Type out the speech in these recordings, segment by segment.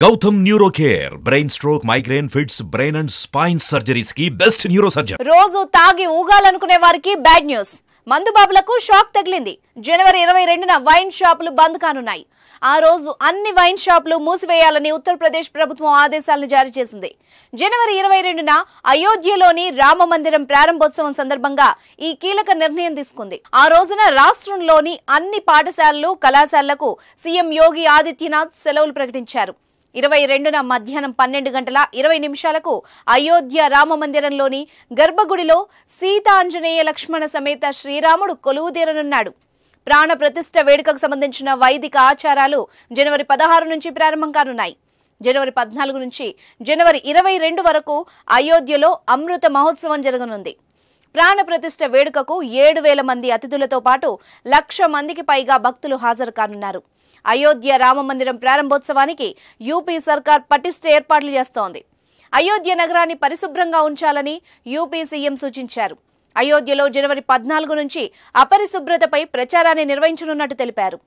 Gautam neuro care brain stroke migraine fits brain and spine సర్జరీస్కి best neuro surgeon రోజు తాగి ఊగాలనుకునే వారికి bad news. మందుబాబులకు shock తగిలింది. జనవరి ఇరవై రెండున వైన్ షాపులు బంద్ కానున్నాయి. ఆ రోజు అన్ని వైన్ షాపులు మూసివేయాలని ఉత్తరప్రదేశ్ ప్రభుత్వం ఆదేశాలను జారీ చేసింది. జనవరి ఇరవై రెండున అయోధ్యలోని రామ మందిరం ప్రారంభోత్సవం సందర్భంగా ఈ కీలక నిర్ణయం తీసుకుంది. ఆ రోజున రాష్ట్రంలోని అన్ని పాఠశాలలు కళాశాలలకు సీఎం యోగి ఆదిత్యనాథ్ సెలవులు ప్రకటించారు. ఇరవై రెండున మధ్యాహ్నం పన్నెండు గంటల ఇరవై నిమిషాలకు అయోధ్య రామ మందిరంలోని గర్భగుడిలో సీత ఆంజనేయ లక్ష్మణ సమేత శ్రీరాముడు కొలువుదీరనున్నాడు ప్రాణ ప్రతిష్ఠ వేడుకకు సంబంధించిన వైదిక ఆచారాలు జనవరి పదహారు నుంచి ప్రారంభం కానున్నాయి. జనవరి పద్నాలుగు నుంచి జనవరి ఇరవై రెండు వరకు అయోధ్యలో అమృత మహోత్సవం జరగనుంది. ప్రాణప్రతిష్ఠ వేడుకకు ఏడు వేల మంది అతిథులతో పాటు లక్ష మందికి పైగా భక్తులు హాజరు కానున్నారు అయోధ్య రామ మందిరం ప్రారంభోత్సవానికి యూపీ సర్కార్ పటిష్ట ఏర్పాట్లు చేస్తోంది. అయోధ్య నగరాన్ని పరిశుభ్రంగా ఉంచాలని యూపీ సీఎం సూచించారు. అయోధ్యలో జనవరి పద్నాలుగు నుంచి అపరిశుభ్రతపై ప్రచారాన్ని నిర్వహించనున్నట్టు తెలిపారు.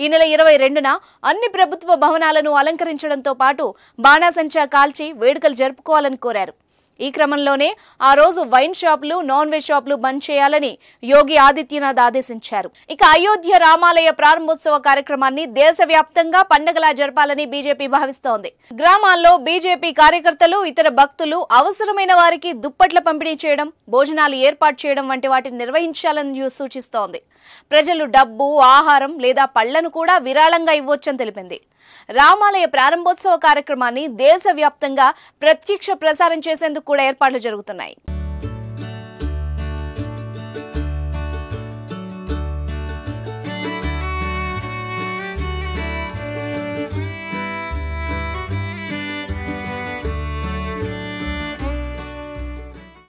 ఈ నెల ఇరవై రెండున అన్ని ప్రభుత్వ భవనాలను అలంకరించడంతో పాటు బాణాసంచా కాల్చి వేడుకలు జరుపుకోవాలని కోరారు. ఈ క్రమంలోనే ఆ రోజు వైన్ షాపులు నాన్ వెజ్ షాపులు బంద్ చేయాలని యోగి ఆదిత్యనాథ్ ఆదేశించారు. ఇక అయోధ్య రామాలయ ప్రారంభోత్సవ కార్యక్రమాన్ని దేశవ్యాప్తంగా పండగలా జరపాలని బీజేపీ భావిస్తోంది. గ్రామాల్లో బీజేపీ కార్యకర్తలు ఇతర భక్తులు అవసరమైన వారికి దుప్పట్ల పంపిణీ చేయడం భోజనాలు ఏర్పాటు చేయడం వంటి వాటిని నిర్వహించాలని సూచిస్తోంది. ప్రజలు డబ్బు ఆహారం లేదా పళ్ళను కూడా విరాళంగా ఇవ్వొచ్చని తెలిపింది. రామాలయ ప్రారంభోత్సవ కార్యక్రమాన్ని దేశవ్యాప్తంగా ప్రత్యక్ష ప్రసారం చేసేందుకు కూడా ఏర్పాట్లు జరుగుతున్నాయి.